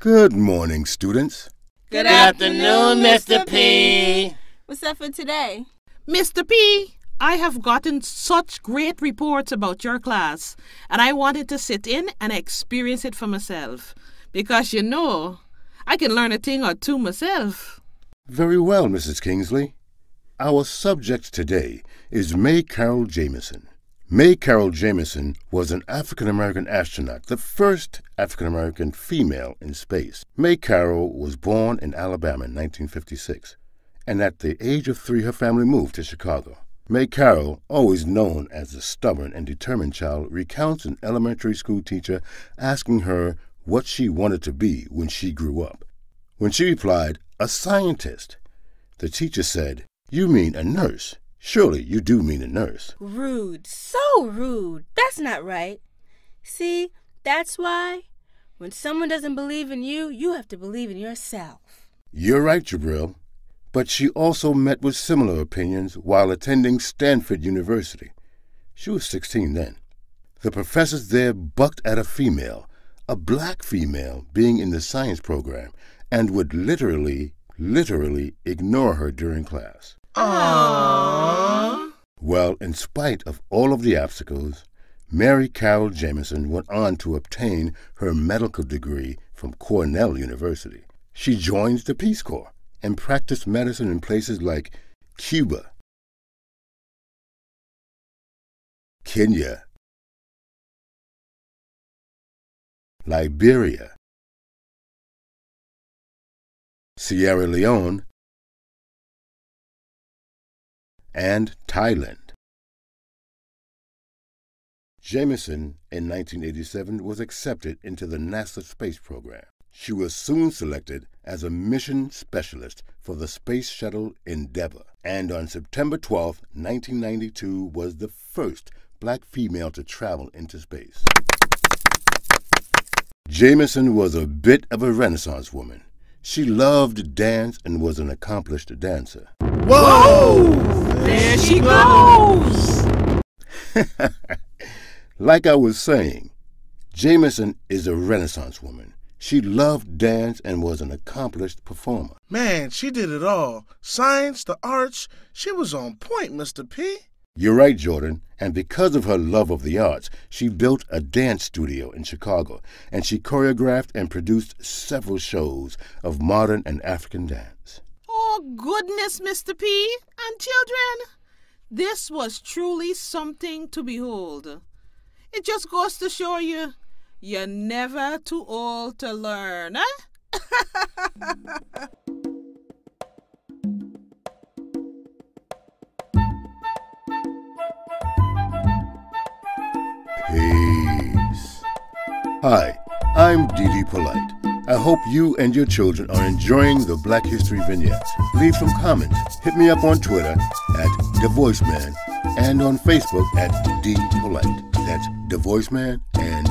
Good morning, students. Good afternoon, Mr. P. What's up for today? Mr. P, I have gotten such great reports about your class, and I wanted to sit in and experience it for myself. Because you know, I can learn a thing or two myself. Very well, Mrs. Kingsley. Our subject today is Mae Carol Jemison. Mae Carol Jemison was an African American astronaut, the first African American female in space. Mae Carol was born in Alabama in 1956, and at the age of three, her family moved to Chicago. Mae Carol, always known as the stubborn and determined child, recounts an elementary school teacher asking her what she wanted to be when she grew up. When she replied, A scientist, the teacher said, You mean a nurse. Surely you do mean a nurse. Rude. So rude. That's not right. See, that's why when someone doesn't believe in you, you have to believe in yourself. You're right, Jabril. But she also met with similar opinions while attending Stanford University. She was 16 then. The professors there bucked at a female, a black female, being in the science program, and would literally, literally ignore her during class. Aww. Well, in spite of all of the obstacles, Mary Carol Jemison went on to obtain her medical degree from Cornell University. She joined the Peace Corps and practiced medicine in places like Cuba, Kenya, Liberia, Sierra Leone, and Thailand. Jemison, in 1987, was accepted into the NASA space program. She was soon selected as a mission specialist for the Space Shuttle Endeavour, and on September 12, 1992, was the first black female to travel into space. Jemison was a bit of a Renaissance woman. She loved dance and was an accomplished dancer. Whoa! There she goes! like I was saying, Jemison is a Renaissance woman. She loved dance and was an accomplished performer. Man, she did it all. Science, the arts, she was on point, Mr. P. You're right, Jordan. And because of her love of the arts, she built a dance studio in Chicago, and she choreographed and produced several shows of modern and African dance. Goodness, Mr. P. And children, this was truly something to behold. It just goes to show you you're never too old to learn, eh? Peace. Hi, I'm Didi Polite. I hope you and your children are enjoying the Black History vignettes. Leave some comments. Hit me up on Twitter at The Voice Man and on Facebook at D Polite. That's The Voice Man and